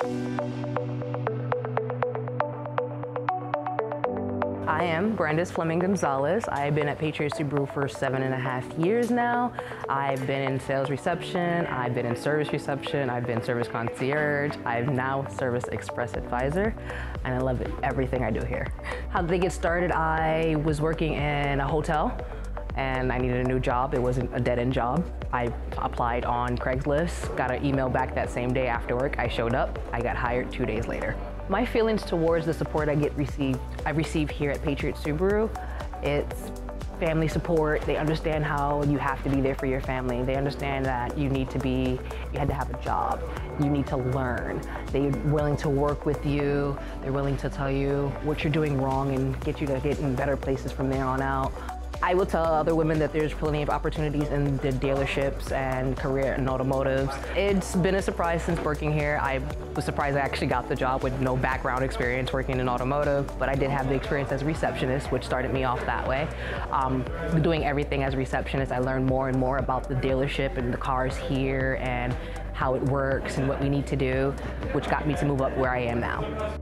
I am Brandis Fleming Gonzalez. I've been at Patriot Subaru for seven and a half years now. I've been in sales reception, I've been in service reception, I've been service concierge, I've now service express advisor, and I love everything I do here. How did they get started? I was working in a hotel and I needed a new job. It wasn't a dead end job. I applied on Craigslist, got an email back that same day after work. I showed up, I got hired two days later. My feelings towards the support I get received, I receive here at Patriot Subaru, it's family support. They understand how you have to be there for your family. They understand that you need to be, you had to have a job. You need to learn. They're willing to work with you. They're willing to tell you what you're doing wrong and get you to get in better places from there on out. I will tell other women that there's plenty of opportunities in the dealerships and career in automotives. It's been a surprise since working here. I was surprised I actually got the job with no background experience working in automotive, but I did have the experience as receptionist, which started me off that way. Um, doing everything as receptionist, I learned more and more about the dealership and the cars here and how it works and what we need to do, which got me to move up where I am now.